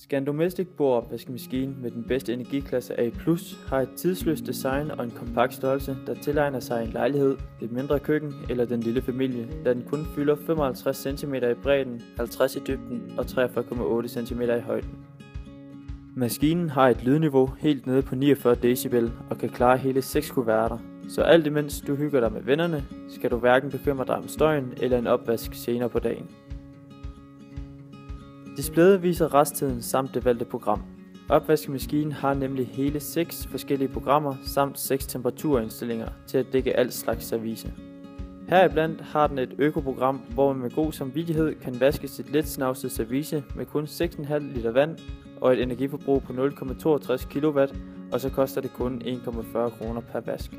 Scandomestic bordopvaskemaskine med den bedste energiklasse A+, har et tidsløst design og en kompakt størrelse, der tilegner sig en lejlighed, et mindre køkken eller den lille familie, da den kun fylder 55 cm i bredden, 50 i dybden og 43,8 cm i højden. Maskinen har et lydniveau helt nede på 49 decibel og kan klare hele 6 kuverter, så alt imens du hygger dig med vennerne, skal du hverken bekymre dig om støjen eller en opvask senere på dagen. Displayet viser resttiden samt det valgte program. Opvaskemaskinen har nemlig hele 6 forskellige programmer samt 6 temperaturindstillinger til at dække alt slags service. Heriblandt har den et økoprogram, hvor man med god samvittighed kan vaske sit let snavset service med kun 6,5 liter vand og et energiforbrug på 0,62 kW, og så koster det kun 1,40 kroner per vask.